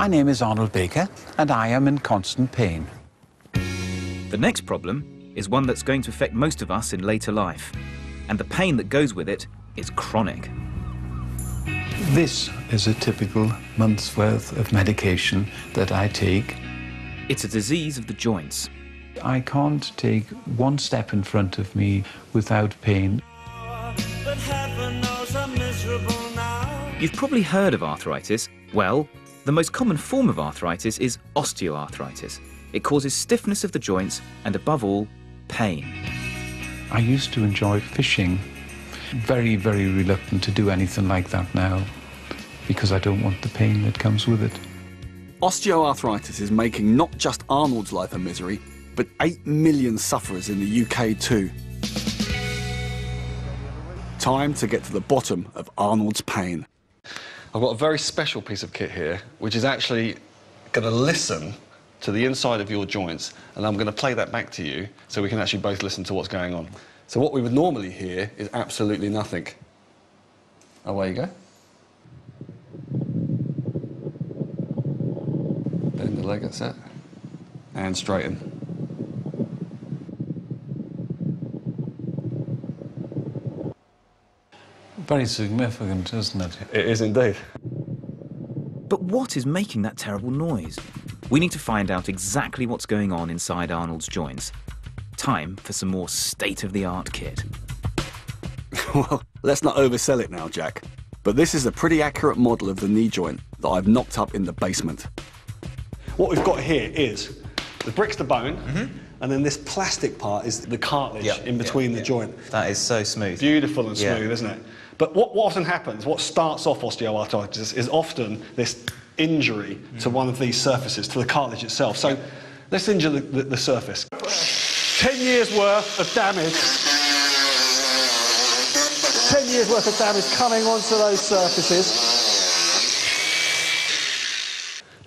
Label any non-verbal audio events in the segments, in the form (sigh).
My name is Arnold Baker, and I am in constant pain. The next problem is one that's going to affect most of us in later life, and the pain that goes with it is chronic. This is a typical month's worth of medication that I take. It's a disease of the joints. I can't take one step in front of me without pain. You've probably heard of arthritis. Well, the most common form of arthritis is osteoarthritis. It causes stiffness of the joints and, above all, pain. I used to enjoy fishing. Very, very reluctant to do anything like that now because I don't want the pain that comes with it. Osteoarthritis is making not just Arnold's life a misery, but 8 million sufferers in the UK too. Time to get to the bottom of Arnold's pain. I've got a very special piece of kit here, which is actually going to listen to the inside of your joints, and I'm going to play that back to you so we can actually both listen to what's going on. So what we would normally hear is absolutely nothing. Away you go. Bend the leg, that's it. And straighten. Very significant, isn't it? It is indeed. But what is making that terrible noise? We need to find out exactly what's going on inside Arnold's joints. Time for some more state-of-the-art kit. (laughs) well, let's not oversell it now, Jack. But this is a pretty accurate model of the knee joint that I've knocked up in the basement. What we've got here is the brick's the bone, Mm-hmm. and then this plastic part is the cartilage Yeah, in between yeah, the yeah. joint. That is so smooth. Beautiful and Yeah. smooth, isn't it? But what, what often happens, what starts off osteoarthritis, is often this injury to Mm. one of these surfaces, to the cartilage itself. So let's injure the, the, the surface. 10 years worth of damage. 10 years worth of damage coming onto those surfaces.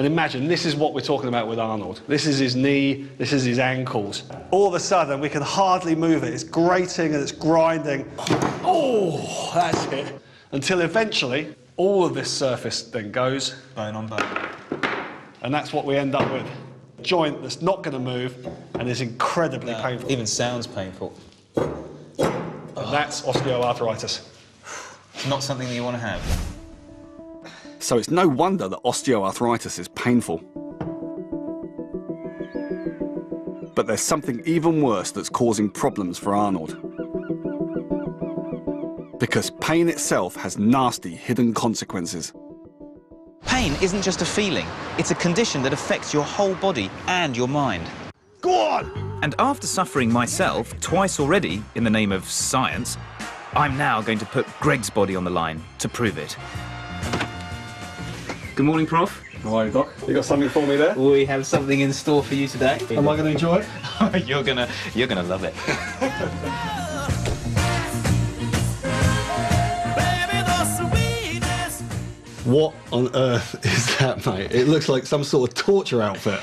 And imagine, this is what we're talking about with Arnold. This is his knee, this is his ankles. All of a sudden, we can hardly move it. It's grating and it's grinding. Oh, that's it. Until eventually, all of this surface then goes, Bone on bone. and that's what we end up with. A joint that's not going to move and is incredibly No, painful. Even sounds painful. And that's osteoarthritis. It's Not something that you want to have. So it's no wonder that osteoarthritis is painful. But there's something even worse that's causing problems for Arnold. Because pain itself has nasty hidden consequences. Pain isn't just a feeling, it's a condition that affects your whole body and your mind. Go on! And after suffering myself twice already in the name of science, I'm now going to put Greg's body on the line to prove it. Good morning, Prof. How are you, Doc? You got something for me there? We have something in store for you today. Am I going to enjoy it? (laughs) you're gonna, you're gonna love it. What on earth (laughs) is that, mate? It looks like some sort of torture outfit.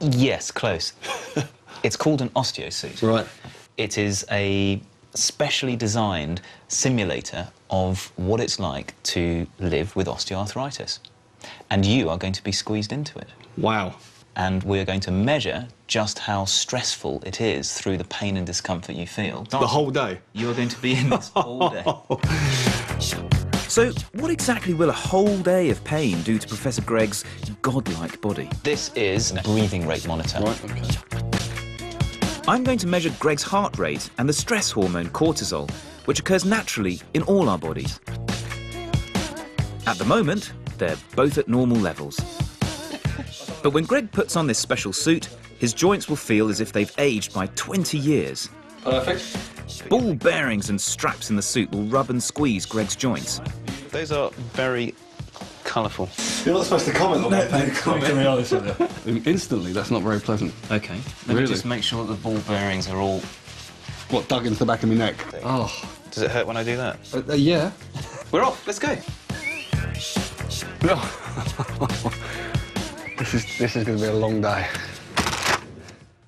Yes, close. (laughs) it's called an osteosuit. Right. It is a specially designed simulator of what it's like to live with osteoarthritis. And you are going to be squeezed into it. Wow. And we're going to measure just how stressful it is through the pain and discomfort you feel. The whole day. You're going to be in this all day. (laughs) So, what exactly will a whole day of pain do to Professor Greg's godlike body? This is a breathing rate monitor. Right, okay. I'm going to measure Greg's heart rate and the stress hormone cortisol, which occurs naturally in all our bodies. At the moment, they're both at normal levels. But when Greg puts on this special suit, his joints will feel as if they've aged by 20 years. Perfect. Ball bearings and straps in the suit will rub and squeeze Greg's joints. Those are very colourful. You're not supposed to comment on that, mate. To be honest with you. Instantly, that's not very pleasant. Okay. Let Really? me just make sure that the ball bearings are all... What, dug into the back of my neck? Oh. Does it hurt when I do that? Uh, uh, yeah. We're off. Let's go. (laughs) This is, this is going to be a long day.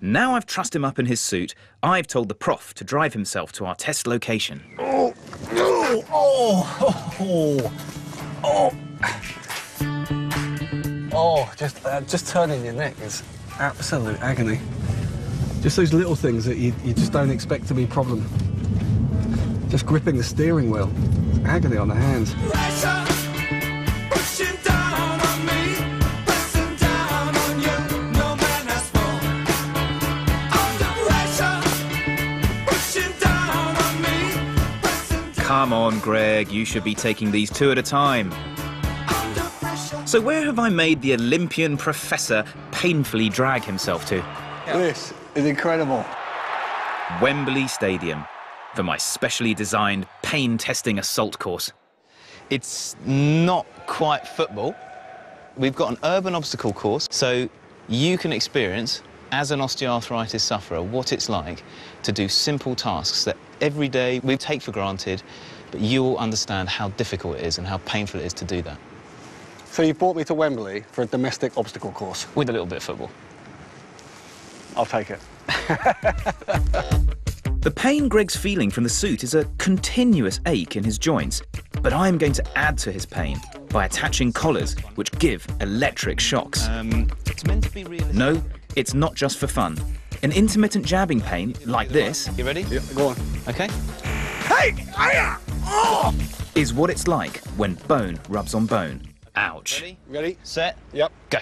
Now I've trussed him up in his suit, I've told the prof to drive himself to our test location. Just uh, just turning your neck is absolute agony. Just those little things that you, you just don't expect to be a problem. Just gripping the steering wheel, agony on the hands. Come on, Greg, you should be taking these two at a time. So where have I made the Olympian professor painfully drag himself to? This is incredible. Wembley Stadium for my specially designed pain testing assault course. It's not quite football. We've got an urban obstacle course, so you can experience, as an osteoarthritis sufferer, what it's like to do simple tasks that every day we take for granted, but you'll understand how difficult it is and how painful it is to do that So you brought me to Wembley for a domestic obstacle course. with a little bit of football. I'll take it. (laughs) The pain Greg's feeling from the suit is a continuous ache in his joints, but I'm going to add to his pain by attaching collars which give electric shocks. Um, it's meant to be realistic. No, it's not just for fun. An intermittent jabbing pain like this You ready? Yeah, go on. Okay. Hey! Is what it's like when bone rubs on bone. Ouch. Ready? Ready? Set. Yep. Go.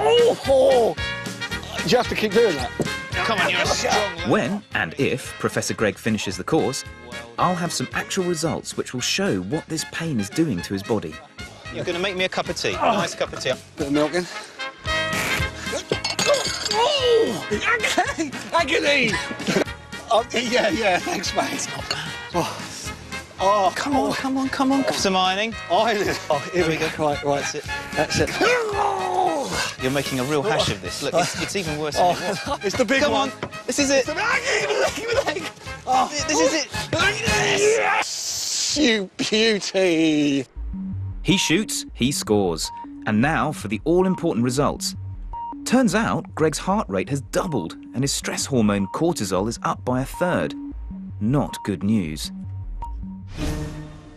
Oh! You have to keep doing that. Come on, you're a strong. (laughs) When and if Professor Greg finishes the course, I'll have some actual results which will show what this pain is doing to his body. You're going to make me a cup of tea. A oh. nice cup of tea. Bit of milk in. Oh! Agony! Agony! oh, yeah, yeah, thanks, mate. Oh, oh Come on, come on, come on. Some ironing. iron. Oh, here we go. Right, right. That's it. That's it. (laughs) You're making a real hash of this. Look, it's, it's even worse than it. Oh, (laughs) it's the big Come one. on. This is it. (laughs) Oh, This is it. yes! You beauty. He shoots, he scores. And now for the all important results. Turns out Greg's heart rate has doubled and his stress hormone cortisol is up by a third. Not good news.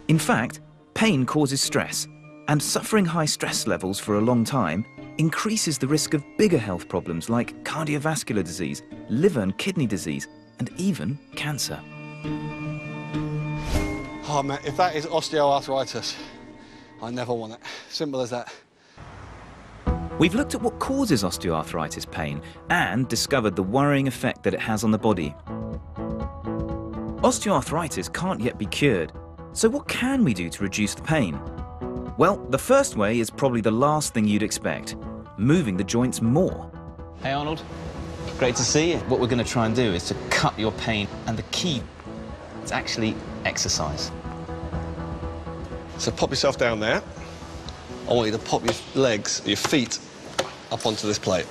In fact, pain causes stress, and suffering high stress levels for a long time increases the risk of bigger health problems like cardiovascular disease, liver and kidney disease, and even cancer. Oh, man, if that is osteoarthritis, I never want it. Simple as that. We've looked at what causes osteoarthritis pain and discovered the worrying effect that it has on the body. Osteoarthritis can't yet be cured, so what can we do to reduce the pain? Well, the first way is probably the last thing you'd expect moving the joints more. Hey, Arnold. Great to see you. What we're going to try and do is to cut your pain, and the key is actually exercise. So pop yourself down there. I want you to pop your legs, your feet, up onto this plate.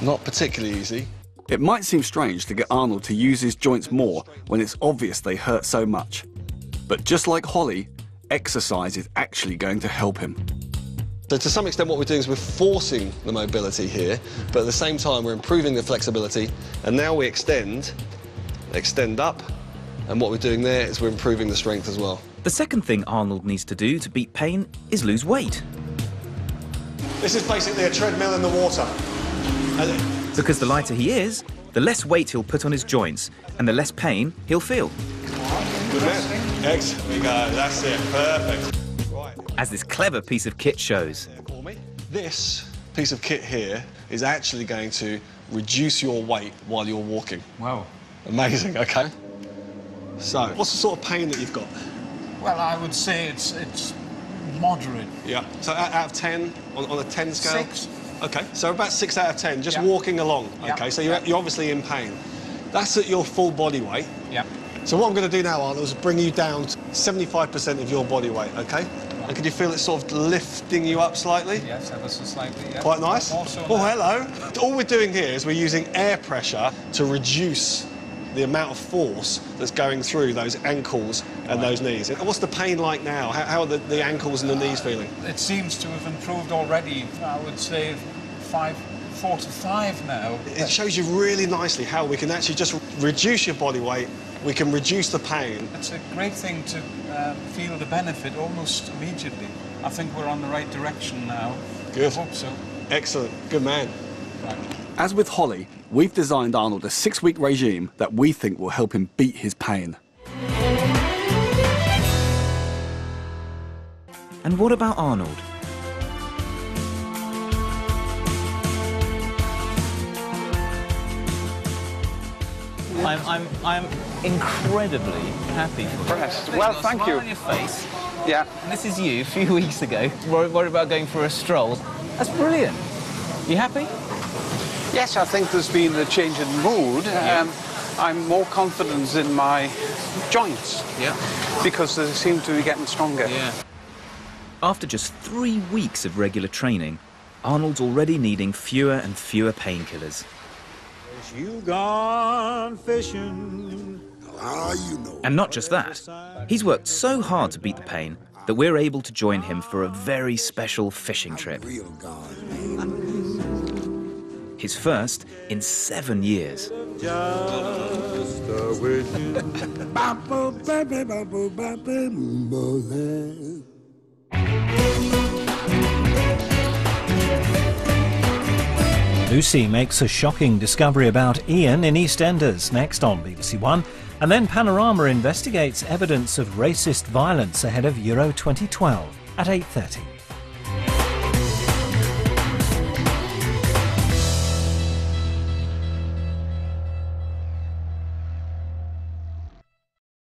Not particularly easy. It might seem strange to get Arnold to use his joints more when it's obvious they hurt so much. But just like Holly, exercise is actually going to help him. So to some extent what we're doing is we're forcing the mobility here, but at the same time we're improving the flexibility, and now we extend, extend up, and what we're doing there is we're improving the strength as well. The second thing Arnold needs to do to beat pain is lose weight. This is basically a treadmill in the water. Because the lighter he is, the less weight he'll put on his joints and the less pain he'll feel. Good man. Excellent. We go. That's it. Perfect. Right. As this clever piece of kit shows. There for me. This piece of kit here is actually going to reduce your weight while you're walking. Wow. Amazing. Okay. So, what's the sort of pain that you've got? Well, I would say it's it's moderate. Yeah. So out, out of 10, on, on a 10 scale? Six. Okay, so about 6 out of 10, just Yeah. walking along. Yeah. Okay, so you're, Yeah. you're obviously in pain. That's at your full body weight. Yeah. So what I'm going to do now, Arnold, is bring you down to 75% of your body weight, okay? And can you feel it sort of lifting you up slightly? Yes, ever so slightly. Yeah. Quite nice. Oh, hello. All we're doing here is we're using air pressure to reduce the amount of force that's going through those ankles and those knees. What's the pain like now? How, how are the, the ankles and the knees feeling? It seems to have improved already. I would say five, four to five now. It shows you really nicely how we can actually just reduce your body weight we can reduce the pain. It's a great thing to uh, feel the benefit almost immediately. I think we're on the right direction now. Good. I hope so. Excellent. Good man. Right. As with Holly, we've designed Arnold a six week regime that we think will help him beat his pain. And what about Arnold? I'm, I'm, I'm incredibly happy for you. Impressed. You've Well, thank smile you. on your face. Yeah. And this is you a few (laughs) weeks ago, worried, worried about going for a stroll. That's brilliant. You happy? Yes, I think there's been a change in mood. Um, I'm more confident in my joints Yeah. because they seem to be getting stronger. Yeah. After just three weeks of regular training, Arnold's already needing fewer and fewer painkillers. You gone fishing. And not just that, he's worked so hard to beat the pain that we're able to join him for a very special fishing trip. His first in seven years. Lucy makes a shocking discovery about Ian in EastEnders next on BBC One, and then Panorama investigates evidence of racist violence ahead of Euro 2012 at 8:30.